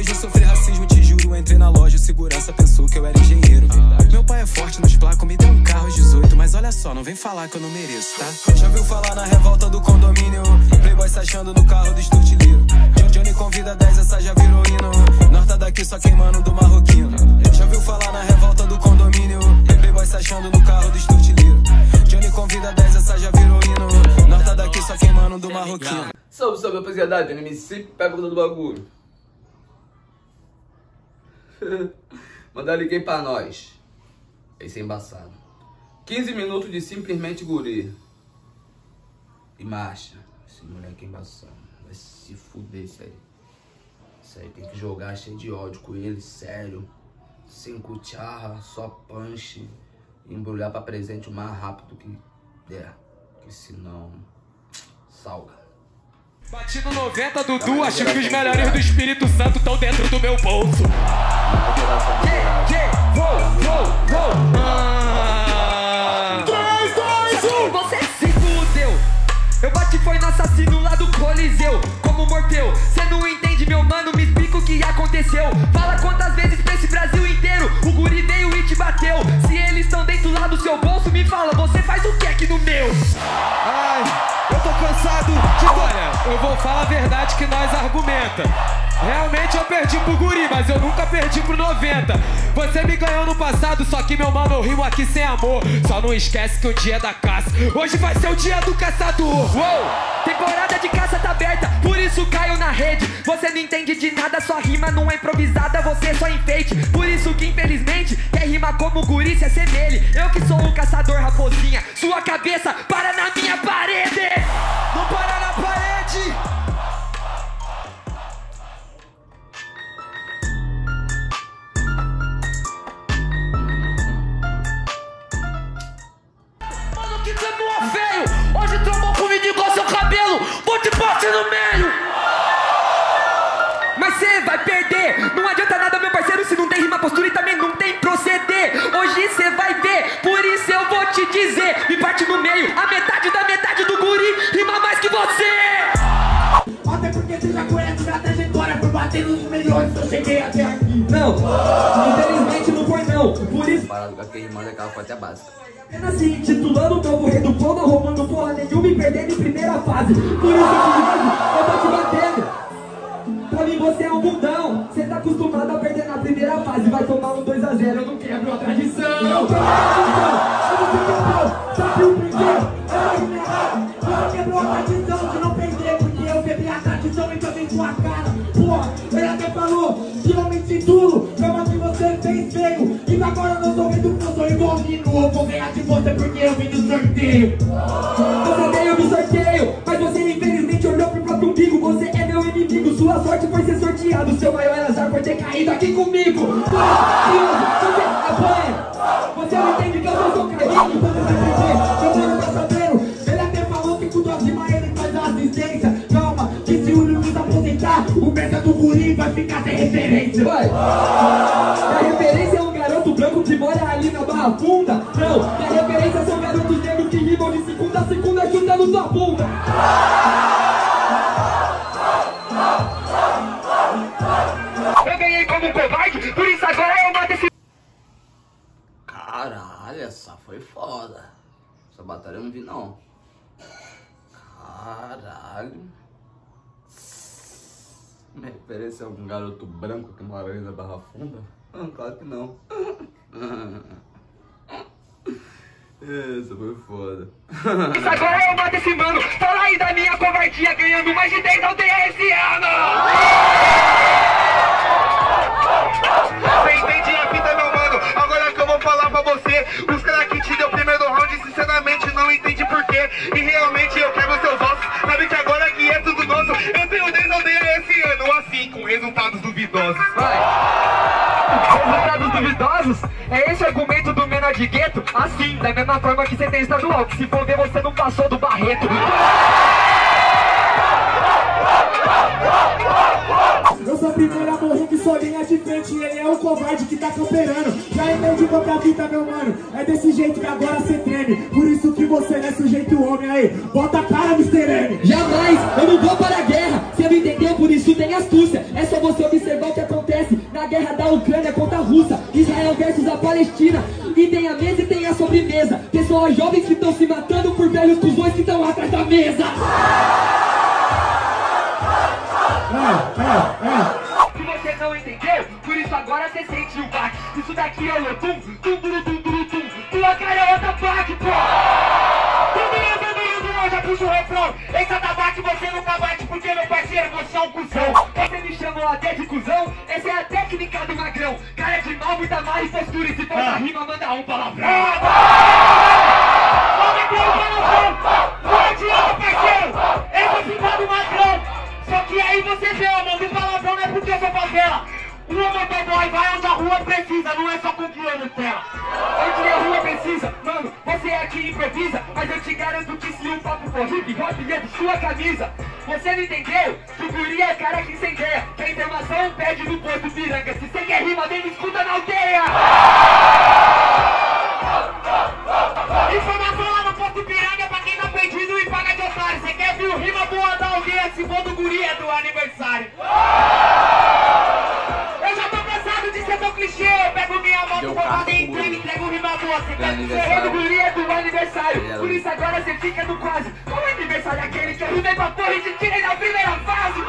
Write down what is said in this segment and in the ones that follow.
planejou sofrer racismo, te juro. Entrei na loja, o segurança pensou que eu era engenheiro. Meu pai é forte nos placos, me deu um carro aos 18. Mas olha só, não vem falar que eu não mereço, tá? Já viu falar na revolta do condomínio? Playboy se achando no carro do esturtilheiro. John Johnny convida 10, essa já virou hino. Tá daqui só queimando do marroquino. Já viu falar na revolta do condomínio? Playboy se achando no carro do esturtilheiro. Johnny convida 10, essa já virou hino. Tá daqui só queimando do marroquino. Salve, salve, rapaziada. NMC pega o do bagulho. Mandar liguei pra nós. Esse é embaçado. 15 minutos de simplesmente guri. E marcha. Esse moleque é embaçado. Vai se fuder isso aí. Isso aí tem que jogar cheio de ódio com ele, sério. Sem cucharra, só punch. Embrulhar pra presente o mais rápido que der. Que senão. Salga. Bati no 90, Dudu, acho que os melhores do Espírito Santo estão dentro do meu bolso. Yeah, yeah, vou, vou, vou. Ah. 3, 2, 1. Você se fudeu. Eu bati foi no assassino lá do Coliseu. Como morteu, cê não meu mano, me explica o que aconteceu. Fala quantas vezes pra esse Brasil inteiro o guri veio e te bateu. Se eles estão dentro lá do seu bolso, me fala, você faz o que aqui no meu? Ai, eu tô cansado de. Olha, eu vou falar a verdade que nós argumenta. Realmente eu perdi pro guri, mas eu nunca perdi pro 90. Você me ganhou no passado, só que meu mano eu rimo aqui sem amor. Só não esquece que o dia é da caça. Hoje vai ser o dia do caçador. Uou! Temporada de caça tá aberta, isso caio na rede. Você não entende de nada, sua rima não é improvisada, você só enfeite. Por isso que infelizmente quer rimar como guri se assemelhe. Eu que sou o caçador raposinha, sua cabeça para na minha parede. Não para na parede. Feio! Hoje trombou comigo igual seu cabelo! Vou te partir no meio! Eu cheguei até aqui. Não, infelizmente não foi não, por isso. Parado com aquele aquela foi até básica. Apenas se intitulando o novo rei do flow Não roubando porra nenhuma e perdendo em primeira fase. Por isso que hoje eu tô te batendo. Pra mim você é um bundão Cê tá acostumado a perder na primeira fase. Vai tomar um 2x0, eu não quebro a tradição. Eu vou ganhar de você porque eu vim do sorteio Você veio do sorteio Mas você infelizmente olhou pro próprio umbigo. Você é meu inimigo Sua sorte foi ser sorteado. Seu maior azar foi ter caído aqui comigo. Você apanha Você não entende que eu sou seu carinho você vai perder Meu mano tá sabendo. Ele até falou que com dose mais ele faz a assistência. Calma, que se o Luiz aposentar O meta do guri vai ficar sem referência. Vai! Minha referência que mora ali na Barra Funda. Não, minha referência são garotos negros que rimam de segunda a segunda chutando sua bunda. Eu ganhei como covarde, por isso agora eu mato esse. Caralho, essa foi foda. Essa batalha eu não vi não. Caralho. Minha referência é um garoto branco que mora ali na Barra Funda? Ah, claro que não. Essa foi foda. Isso agora eu mato esse mano. Fala aí da minha covardia, ganhando mais de 10 aldeias esse ano. Você entende a fita, meu mano? Agora que eu vou falar pra você, os caras que te deu o primeiro round, sinceramente não entende porquê. E realmente eu quebro seus ossos. Sabe que agora que é tudo nosso, eu tenho 10 aldeias esse ano, assim, com resultados duvidosos. Resultados duvidosos? É esse argumento do menor de gueto? Assim, da mesma forma que você tem estadual, que se for ver você não passou do Barreto. Eu sou o primeiro a morrer que sou linha de frente Ele é o covarde que tá camperando Já entendi qual que a vida, meu mano É desse jeito que agora cê treme Por isso que você não é sujeito homem aí Bota a cara, Mr. M Jamais, eu não vou para a guerra. Você não entendeu, por isso tem astúcia. É só você observar o que acontece. guerra da Ucrânia contra a Rússia, Israel versus a Palestina. E tem a mesa e tem a sobremesa. Pessoas jovens que estão se matando por velhos cuzões que estão atrás da mesa. Se você não entendeu, por isso agora você sente o baque. Isso daqui é o Lotum, tum, tum, tum, tum, tum. Tua cara é outra baque, pô. Tum, tum, tum, tum, tum, eu já puxo o refrão. Esse atabaque você nunca bate porque, meu parceiro, você é um cuzão. Você me chamou até de cuzão, essa é a técnica do magrão. Cara de mal, muita má e postura. E se for na rima, manda um palavrão. Não. Não adianta, parceiro. Esse o ficado magrão. Que aí você vê, ó, mano, o palavrão não é porque eu sou favela. O motoboy vai onde a rua precisa, não é só com dinheiro tela. Onde a rua precisa, mano, você aqui improvisa, mas eu te garanto que se o papo for hip hop é de sua camisa. Você não entendeu? Que é cara que sem ideia. Que a informação pede no posto piranga. Se você quer rima, vem me escuta na aldeia. Informação posto piranga pra quem tá perdido e paga de otário. Você quer ver o rima boa da aldeia se for do guri é do aniversário. Eu já tô cansado de ser tão clichê. Eu pego minha moto, pro entrega, guri. entrego rima boa. Você quer ser do guri é do aniversário. Por isso agora você fica no quase. Qual é aniversário aquele que eu rimei pra porra e te tirei na primeira fase?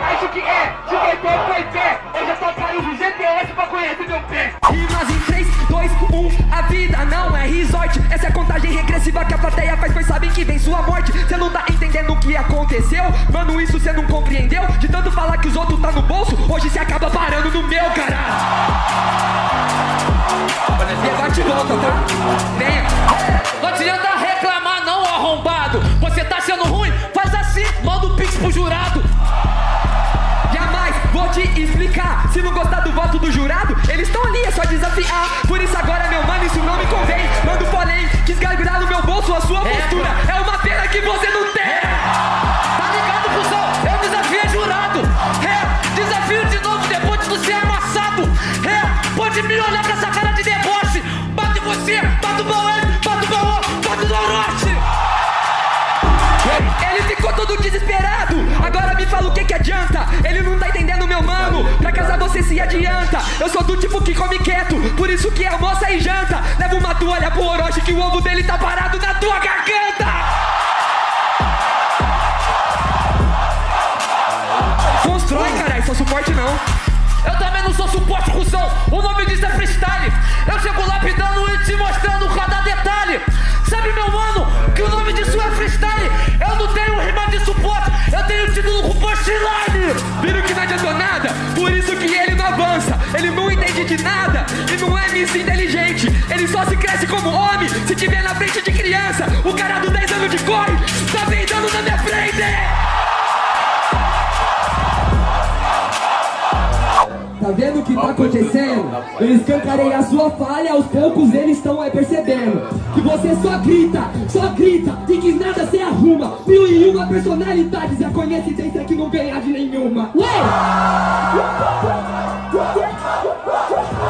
Acho que é, de quem tem foi pé. Eu já tô atrás do GPS pra conhecer meu pé. Rimas em 3, 2, 1 A vida não é resort. Essa é a contagem regressiva que a plateia faz Pois sabem que vem sua morte. Cê não tá entendendo o que aconteceu? Mano, isso cê não compreendeu? De tanto falar que os outros tá no bolso Hoje cê acaba parando no meu, caralho Debate e volta, tá? Venha. Não adianta reclamar não, arrombado. Você tá sendo ruim? Faz assim, manda o pix pro jurado voto do jurado Eles estão ali, é só desafiar. Por isso agora, meu mano, isso não me convém. Mando porém, quis gargurar no meu bolso A sua postura. é uma pena que você não tem. Tá ligado, cuzão? Eu desafiei jurado. É, desafio de novo depois de ser amassado. É, pode me olhar com essa cara de deboche. Bate você, bate o Bauê, bate o Baú, bate o Noroeste Ele ficou todo desesperado. Agora me fala o que que adianta. Ele não tá entendendo, meu mano. Pra casar você se adianta. Eu sou do tipo que come quieto Por isso que almoça e janta. Leva uma toalha pro Orochi Que o ovo dele tá parado na tua garganta. Constrói, caralho, só suporte não Eu também não sou suporte, cuzão. O nome disso é freestyle. Eu chego lapidando e te mostrando cada detalhe. Sabe, meu mano, que o nome disso é freestyle. Eu não tenho rima de suporte, eu tenho título com punchline. Viram que não adiantou nada, por isso que ele não avança. Ele não entende de nada e não é miss inteligente. Ele só se cresce como homem se tiver na frente de criança. O cara Tá acontecendo? Eu escancarei a sua falha, aos poucos eles estão aí percebendo Que você só grita, só grita, e que nada se arruma Mil e uma personalidades, a coincidência que não ganha de nenhuma Ué!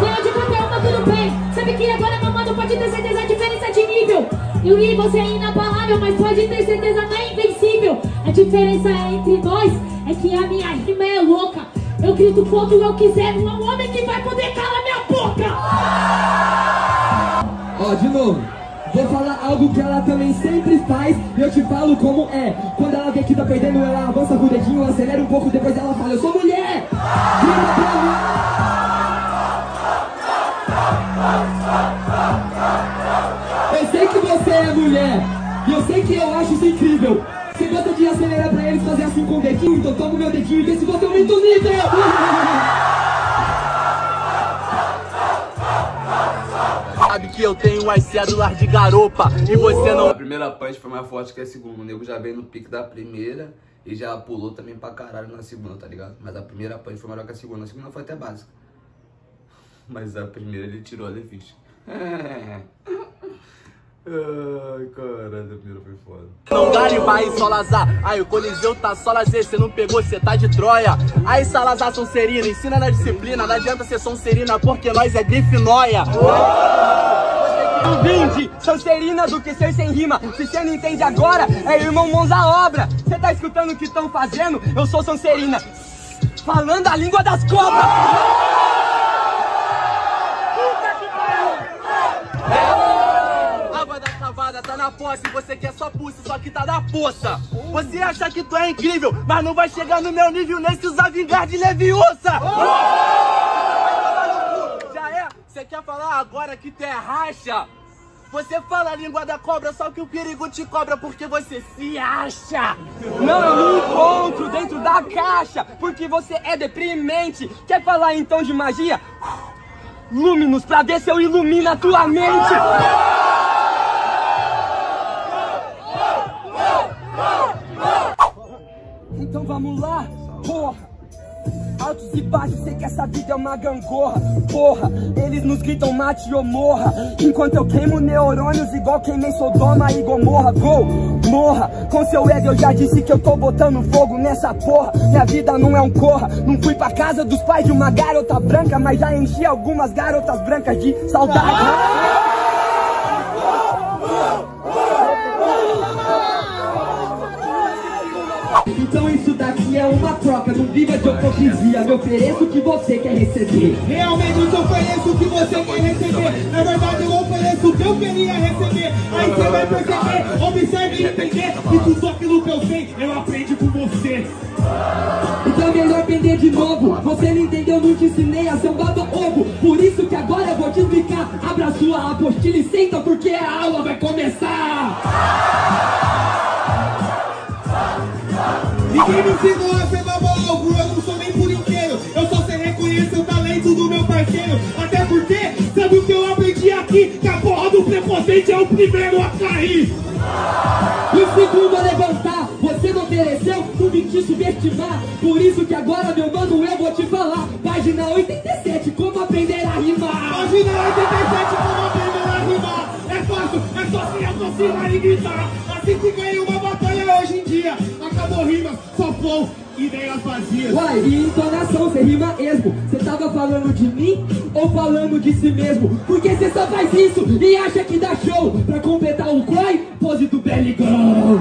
Ganhou de qualquer uma, tudo bem. Sabe que agora, meu mano, pode ter certeza a diferença de nível. Eu li você é inabalável, mas pode ter certeza não é invencível. A diferença entre nós é que a minha rima é louca. Grito quando eu quiser, não é um homem que vai poder calar minha boca. Ó, de novo. Vou falar algo que ela também sempre faz E eu te falo como é Quando ela vê que tá perdendo, ela avança com o dedinho Acelera um pouco, depois ela fala Eu sou mulher! Grita pra mim Eu sei que você é mulher E eu sei que eu acho isso incrível Você gosta de acelerar pra eles fazer assim com o dedinho Então toma o meu dedinho e vê se você aumenta o nível Sabe que eu tenho as cédulas de garopa e você não. A primeira punch foi mais forte que a segunda. O nego já veio no pique da primeira e já pulou também pra caralho na segunda, tá ligado? Mas a primeira punch foi melhor que a segunda. A segunda foi até básica. Mas a primeira ele tirou a ficha. Ai, caralho, a primeira foi foda. Não garibar em Solazar. Aí o Coliseu tá só lazer, cê não pegou, cê tá de Troia. Aí Salazar Sonserina, ensina na disciplina. Não adianta ser Sonserina, porque nós é Grifinóia. Não vinde, Sonserina do que ser sem rima. Se cê não entende agora, é irmão mãos à obra. Cê tá escutando o que tão fazendo? Eu sou Sonserina. falando a língua das cobras. Água da cavada tá na posse, você quer só pulse, só que tá na poça. Você acha que tu é incrível, mas não vai chegar no meu nível nem se usar vingar de Leviúça. Já é? Você quer falar agora que tu é racha? Você fala a língua da cobra, só que o perigo te cobra porque você se acha. Não, eu me encontro dentro da caixa, porque você é deprimente. Quer falar então de magia? Luminous, pra ver se eu ilumino a tua mente. Então vamos lá, porra. Altos e baixos, sei que essa vida é uma gangorra. Porra, eles nos gritam mate ou morra. Enquanto eu queimo neurônios igual queimei Sodoma e Gomorra. Go, morra, com seu ego eu já disse que eu tô botando fogo nessa porra. Minha vida não é um corra, não fui pra casa dos pais de uma garota branca Mas já enchi algumas garotas brancas de saudade Então isso daqui é uma troca, não viva de hipocrisia. Me ofereço o que você quer receber. Realmente eu te ofereço o que você quer receber. Na verdade, eu ofereço o que eu queria receber. Aí você vai perceber, observe e entender que tudo aquilo que eu sei, eu aprendi com você. Então é melhor aprender de novo. Você não entendeu, não te ensinei a ser um baba ovo. Por isso que agora eu vou te explicar. Abra sua apostila e senta porque a aula vai começar Ninguém me ensinou a ser baba-ovo, eu não sou nem por inteiro. Eu só sei reconhecer o talento do meu parceiro. Até porque, sabe o que eu aprendi aqui? Que a porra do preconceito é o primeiro a cair. E o segundo a levantar Você não mereceu, não me te subestimar Por isso que agora, meu mano, eu vou te falar Página 87, como aprender a rimar Página 87, como aprender a rimar. É fácil, é só se aproximar e gritar. Assim que ganha uma batalha hoje em dia. Acabou rimas, flow, ideias vazias. Uai, e entonação, você rima esmo Você tava falando de mim ou falando de si mesmo? Porque você só faz isso e acha que dá show Pra completar o cry, pose do Belly Girl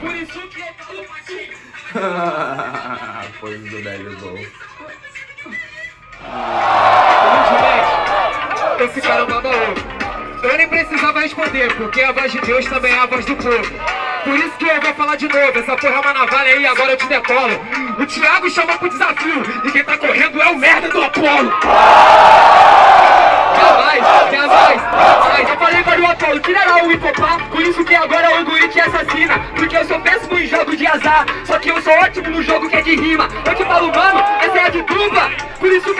Por isso que eu falo Pois do velho gol. Esse cara é um. Eu nem precisava responder, porque a voz de Deus também é a voz do povo. Por isso que eu vou falar de novo, essa porra é uma navalha aí, agora eu te decolo. O Thiago chama pro desafio, e quem tá correndo é o merda do Apolo. Jamais, jamais, jamais. Eu falei para o Apolo, tira lá o hipopá, por isso que agora o guri te assassina. Porque eu sou péssimo em jogo de azar, só que eu sou ótimo no jogo que é de rima. Eu te falo, mano, essa é a de dupla, por isso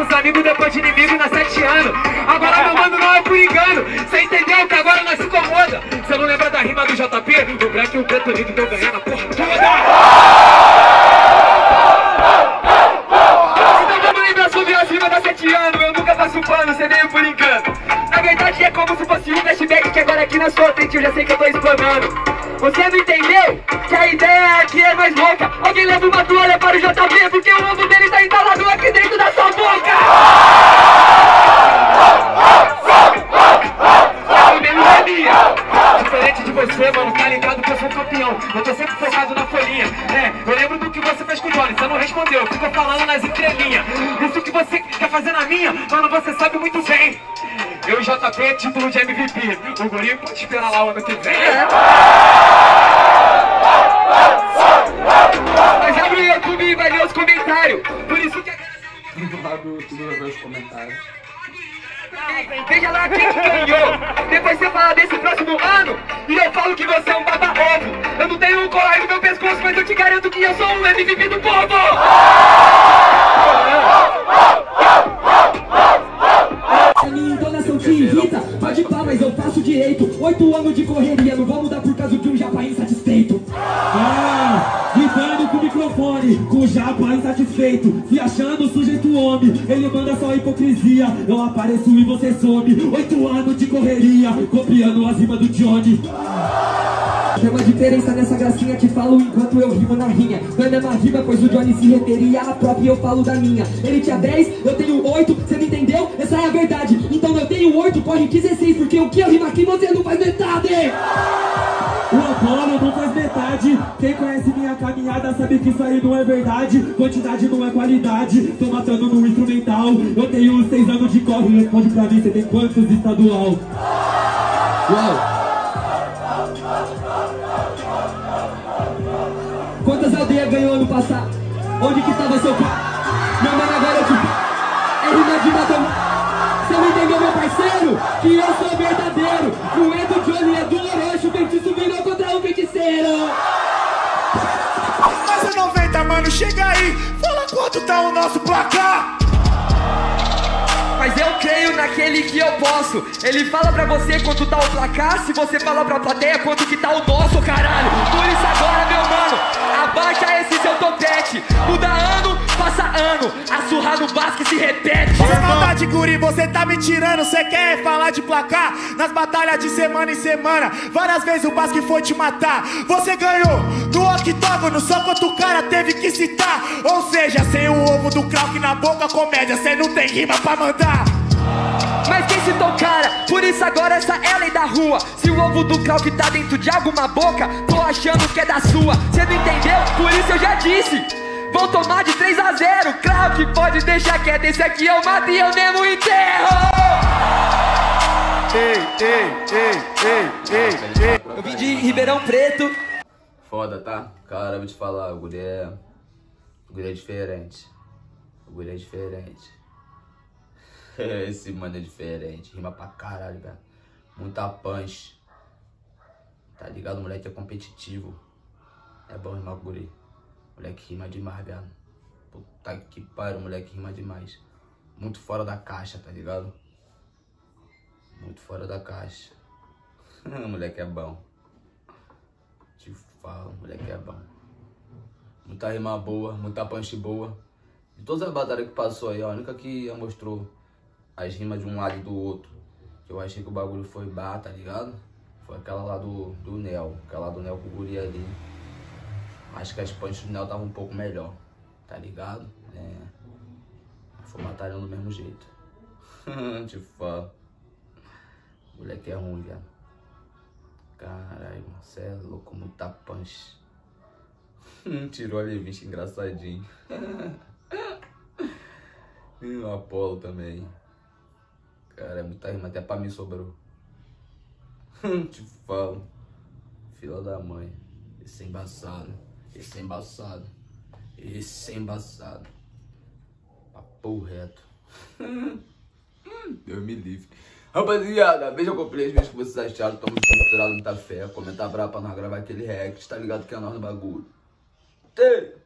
os dois? Viramos amigos depois de inimigo na sete anos. Agora meu mano não é por engano. Você entendeu que agora nós se incomoda. Você não lembra da rima do JP? O branco e o preto lindo deu ganhar na porra toda. Rimas da sete anos. Eu nunca faço pano, você veio por engano. Na verdade é como se fosse um flashback que agora aqui na sua frente eu já sei que eu tô explanando. Você não entendeu? Que a ideia aqui é mais louca. Alguém leva uma toalha para o JP porque o ovo dele tá entalado aqui dentro da sua boca. Pelo menos é minha. Diferente de você, mano, tá ligado que eu sou campeão. Eu tô sempre focado na folhinha. É, eu lembro do que você fez com o Johnny, você não respondeu. Ficou falando nas entrelinhas. Isso que você quer fazer na minha, mano, você sabe muito bem. JP, título de MVP. O Guri pode esperar lá o ano que vem. Mas abre o YouTube e vai ler os comentários. Por isso que Lá do YouTube vai ver os comentários. Veja lá quem que ganhou. Depois você fala desse próximo ano e eu falo que você é um baba ovo. Eu não tenho um colar no meu pescoço, mas eu te garanto que eu sou um MVP do povo. A minha te irrita, pode pá, mas eu faço direito. Oito anos de correria, não vou mudar por causa de um japa insatisfeito. Ah, gritando com o microfone, com o japa insatisfeito, se achando o sujeito homem, ele manda só hipocrisia, eu apareço e você some, oito anos de correria, copiando as rimas do Johnny. Tem uma diferença nessa gracinha que falo enquanto eu rimo na rinha. Não é mesma rima, pois o Johnny se referia à própria e eu falo da minha. Ele tinha 10, eu tenho 8, você me entendeu? Essa é a verdade Então eu tenho 8, corre 16 Porque o que eu rimo aqui você não faz metade O Apolo não faz metade. Quem conhece minha caminhada sabe que isso aí não é verdade. Quantidade não é qualidade. Tô matando no instrumental. Eu tenho seis anos de corre. Responde pra mim, você tem quantos estadual? Uau! Quantas aldeias ganhou ano passado? Onde que tava seu pai? Meu mano, agora eu te... É rima de matar... Entendeu, meu parceiro? Que eu sou verdadeiro Não é do Johnny, é do Orochi O feitiço virou contra o feiticeiro Mas é 90, mano, chega aí. Fala quanto tá o nosso placar. Mas eu creio naquele que eu posso. Ele fala pra você quanto tá o placar. Se você fala pra plateia quanto que tá o nosso, caralho. Por isso agora, meu mano, abaixa no basque se repete. Sem maldade, guri, você tá me tirando. Cê quer falar de placar? Nas batalhas de semana em semana, várias vezes o basque foi te matar. Você ganhou no octógono, só quanto o cara teve que citar. Ou seja, sem o ovo do Krauk na boca, comédia, cê não tem rima pra mandar. Mas quem citou o cara? Por isso agora essa é a lei da rua. Se o ovo do Krauk tá dentro de alguma boca, tô achando que é da sua. Cê não entendeu? Por isso eu já disse. Vão tomar de 3 a 0 Krauk pode deixar quieto. Esse aqui eu mato e eu mesmo enterro. Ei, ei, ei, ei, ei, ei. Eu vim de Ribeirão Preto. Foda, tá? Cara, vou te falar, o guri é. O guri é diferente. O guri é diferente. Esse mano é diferente. Rima pra caralho, velho. Muita punch. Tá ligado? O moleque é competitivo. É bom rimar com o guri. Moleque rima demais, velho. Puta que pariu, moleque rima demais. Muito fora da caixa, tá ligado? Muito fora da caixa. moleque é bom. Te falo, moleque é bom. Muita rima boa, muita punch boa. De todas as batalhas que passou aí, a única que mostrou as rimas de um lado e do outro. Que eu achei que o bagulho foi bar, tá ligado? Foi aquela lá do, do Nel. Aquela do Nel com o guri ali. Acho que as punches do Nel estavam um pouco melhor, tá ligado? É. Foi batalhando do mesmo jeito. Te falo. Moleque é ruim, velho. Caralho, você é louco, muita punch. Tirou a Leviche engraçadinho. e o Apolo também. Cara, é muita rima, até pra mim sobrou. Te falo. Fila da mãe. Esse é embaçado. Esse é embaçado. Esse é embaçado. Papo reto. Deus me livre. Rapaziada, veja o play, veja o que vocês acharam. Tamo misturado muita fé. Comenta brava pra nós gravar aquele react. Tá ligado que é nós no bagulho. Tê!